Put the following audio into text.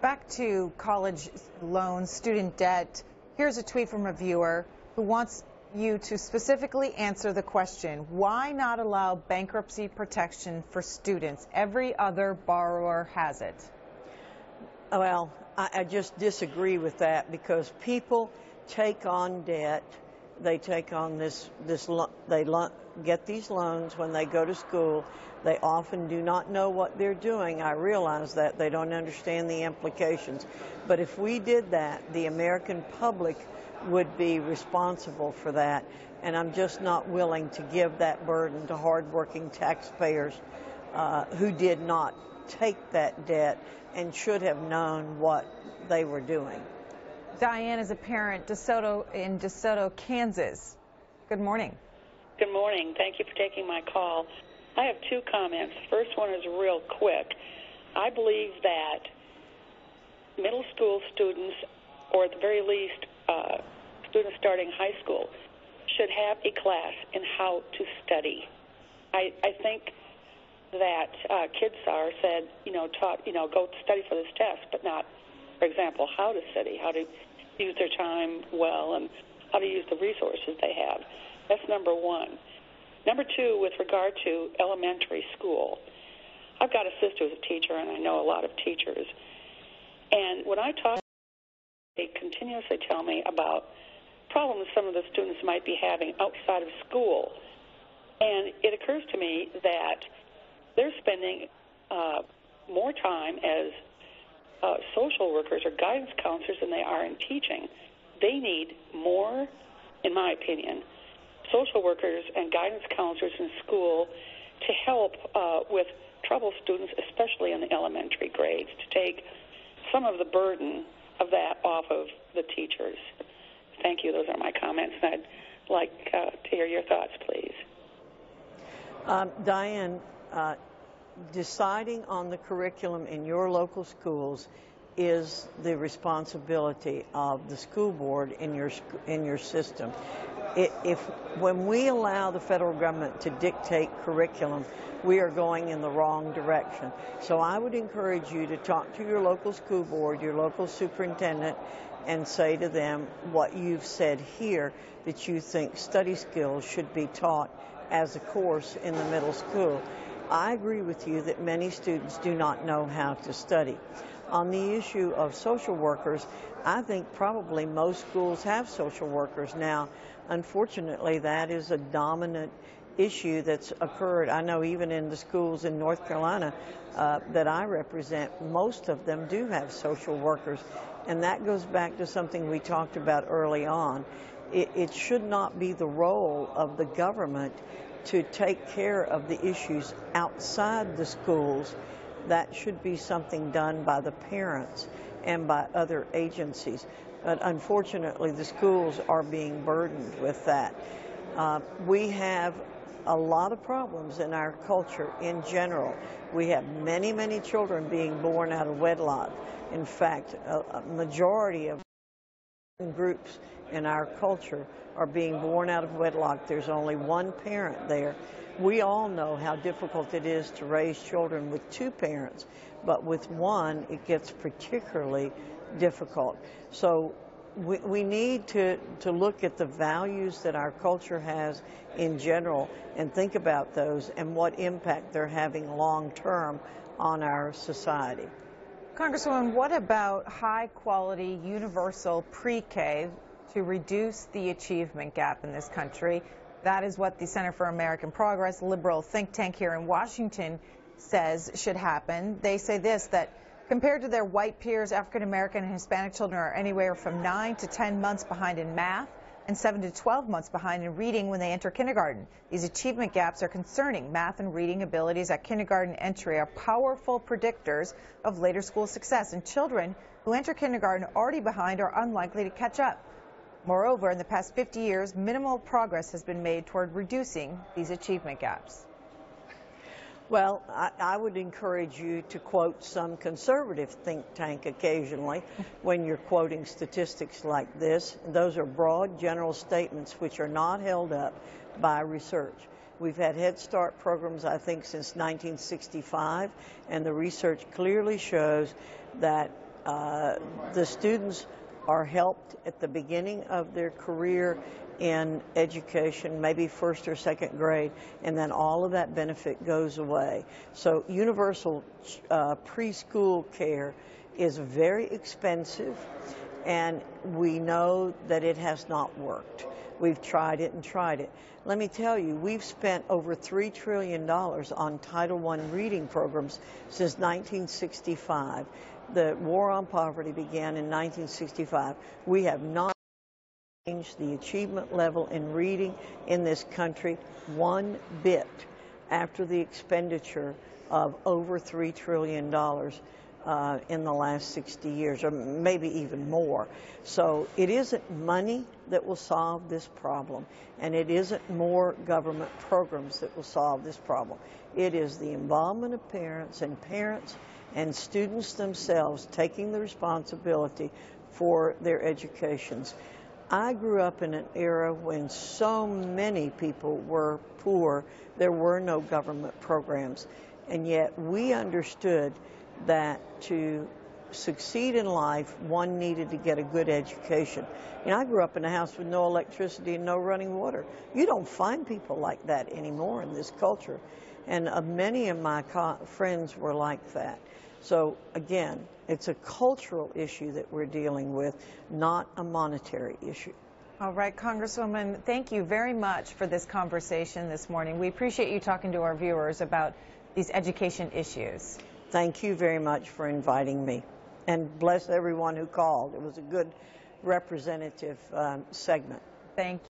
Back to college loans, student debt. Here's a tweet from a viewer who wants you to specifically answer the question why not allow bankruptcy protection for students? Every other borrower has it. Well, I, I just disagree with that because people take on debt. They take on this, this they get these loans when they go to school. They often do not know what they're doing. I realize that. They don't understand the implications. But if we did that, the American public would be responsible for that. And I'm just not willing to give that burden to hardworking taxpayers uh, who did not take that debt and should have known what they were doing. Diane is a parent DeSoto in DeSoto, Kansas. Good morning. Good morning. Thank you for taking my call. I have two comments. First one is real quick. I believe that middle school students, or at the very least, uh, students starting high school, should have a class in how to study. I, I think that uh, KidSAR said, you know, taught, you know, go study for this test, but not, for example, how to study, how to use their time well, and how to use the resources they have. That's number one. Number two, with regard to elementary school, I've got a sister who's a teacher, and I know a lot of teachers. And when I talk, they continuously tell me about problems some of the students might be having outside of school. And it occurs to me that they're spending uh, more time as uh, social workers or guidance counselors than they are in teaching. They need more, in my opinion, social workers and guidance counselors in school to help uh, with troubled students, especially in the elementary grades, to take some of the burden of that off of the teachers. Thank you. Those are my comments, and I'd like uh, to hear your thoughts, please. Um, Diane, uh, deciding on the curriculum in your local schools is the responsibility of the school board in your in your system. If when we allow the federal government to dictate curriculum, we are going in the wrong direction. So I would encourage you to talk to your local school board, your local superintendent, and say to them what you've said here that you think study skills should be taught as a course in the middle school. I agree with you that many students do not know how to study. On the issue of social workers, I think probably most schools have social workers now. Unfortunately, that is a dominant issue that's occurred. I know even in the schools in North Carolina uh, that I represent, most of them do have social workers. And that goes back to something we talked about early on. It, it should not be the role of the government to take care of the issues outside the schools, that should be something done by the parents and by other agencies. But unfortunately, the schools are being burdened with that. Uh, we have a lot of problems in our culture in general. We have many, many children being born out of wedlock. In fact, a, a majority of groups in our culture are being born out of wedlock. There's only one parent there. We all know how difficult it is to raise children with two parents, but with one, it gets particularly difficult. So we, we need to, to look at the values that our culture has in general and think about those and what impact they're having long term on our society. Congresswoman, what about high quality universal pre-K to reduce the achievement gap in this country? That is what the Center for American Progress, liberal think tank here in Washington, says should happen. They say this, that compared to their white peers, African American and Hispanic children are anywhere from 9 to 10 months behind in math and 7 to 12 months behind in reading when they enter kindergarten. These achievement gaps are concerning. Math and reading abilities at kindergarten entry are powerful predictors of later school success, and children who enter kindergarten already behind are unlikely to catch up. Moreover, in the past 50 years, minimal progress has been made toward reducing these achievement gaps. Well, I, I, would encourage you to quote some conservative think tank occasionally when you're quoting statistics like this. Those are broad, general statements which are not held up by research. We've had Head Start programs, I think, since 1965, and the research clearly shows that Uh, the students are helped at the beginning of their career in education, maybe first or second grade, and then all of that benefit goes away. So universal uh, preschool care is very expensive, and we know that it has not worked. We've tried it and tried it. Let me tell you, we've spent over $3 trillion on Title I reading programs since 1965. The war on poverty began in 1965. We have not changed the achievement level in reading in this country one bit after the expenditure of over $3 trillion uh, in the last 60 years, or maybe even more. So it isn't money that will solve this problem, and it isn't more government programs that will solve this problem. It is the involvement of parents and parents and students themselves taking the responsibility for their educations. I grew up in an era when so many people were poor, there were no government programs, and yet we understood that to succeed in life, one needed to get a good education. And I grew up in a house with no electricity and no running water. You don't find people like that anymore in this culture. And uh, many of my co- friends were like that. So again, it's a cultural issue that we're dealing with, not a monetary issue. All right, Congresswoman, thank you very much for this conversation this morning. We appreciate you talking to our viewers about these education issues. Thank you very much for inviting me. And bless everyone who called. It was a good representative um, segment. Thank you.